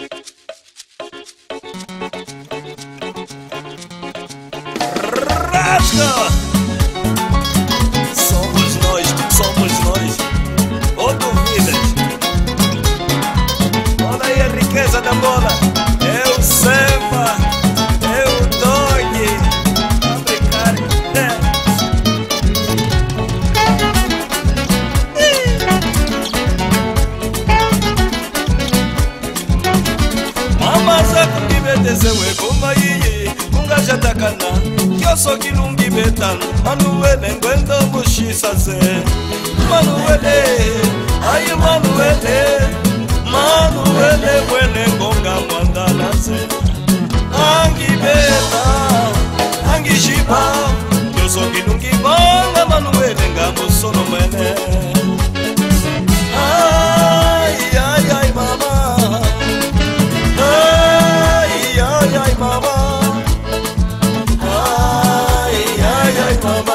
Let's go! nzewu ekoma yiye kungajatakana nyonso kilungi betano manuele ngwendo mushisa ze manuele ayi manuele manuele mwene ngonga mwanda na nzewu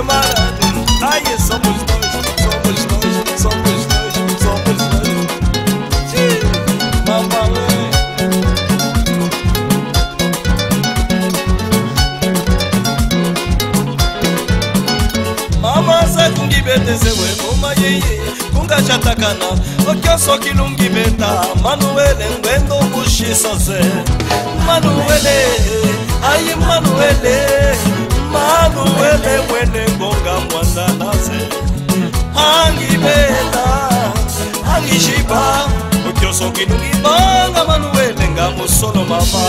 Ai, somos nós, somos nós, somos nós, somos nós. Mamãe mamãe. Mamasa kungibetezwe ngoma yeye kungachatakana okyoso kilungibeta Manuele ngwendo bushisose Manuele ai Manuele ubele bwene ngonga mwana nase angibela angishipa utyosokinungibanga manuwele ngamosolo mama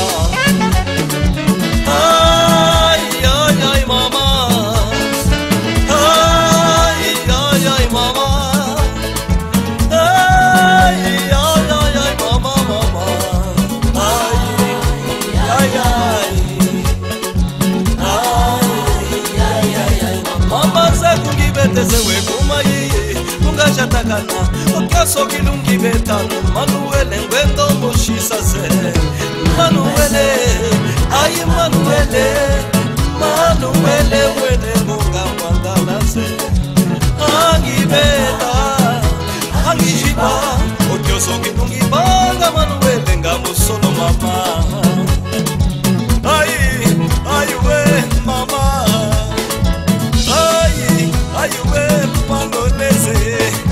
beteze wekumai tungashatakana oka soki lungi betana manuele ngwendo moshisase manuele ayi manuele manuele wele ngonga mwandalase angi beta angi jiba oki osoki lungi banga manuele nga mosolo mama Pangolese.